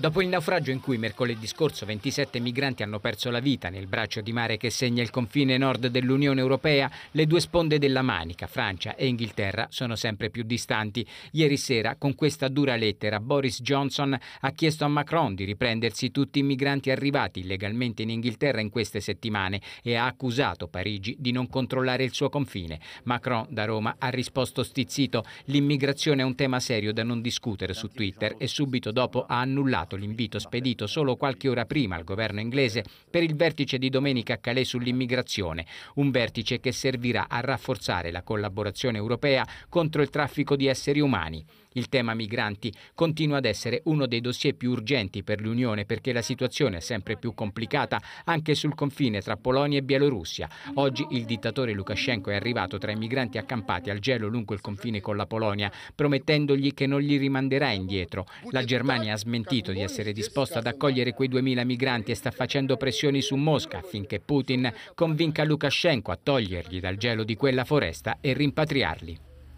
Dopo il naufragio in cui mercoledì scorso 27 migranti hanno perso la vita nel braccio di mare che segna il confine nord dell'Unione Europea, le due sponde della Manica, Francia e Inghilterra, sono sempre più distanti. Ieri sera, con questa dura lettera, Boris Johnson ha chiesto a Macron di riprendersi tutti i migranti arrivati illegalmente in Inghilterra in queste settimane e ha accusato Parigi di non controllare il suo confine. Macron da Roma ha risposto stizzito: l'immigrazione è un tema serio da non discutere su Twitter e subito dopo ha annullato accettato l'invito spedito solo qualche ora prima al governo inglese per il vertice di domenica a Calais sull'immigrazione, un vertice che servirà a rafforzare la collaborazione europea contro il traffico di esseri umani. Il tema migranti continua ad essere uno dei dossier più urgenti per l'Unione perché la situazione è sempre più complicata anche sul confine tra Polonia e Bielorussia. Oggi il dittatore Lukashenko è arrivato tra i migranti accampati al gelo lungo il confine con la Polonia, promettendogli che non li rimanderà indietro. La Germania ha smentito di essere disposta ad accogliere quei 2000 migranti e sta facendo pressioni su Mosca affinché Putin convinca Lukashenko a togliergli dal gelo di quella foresta e rimpatriarli.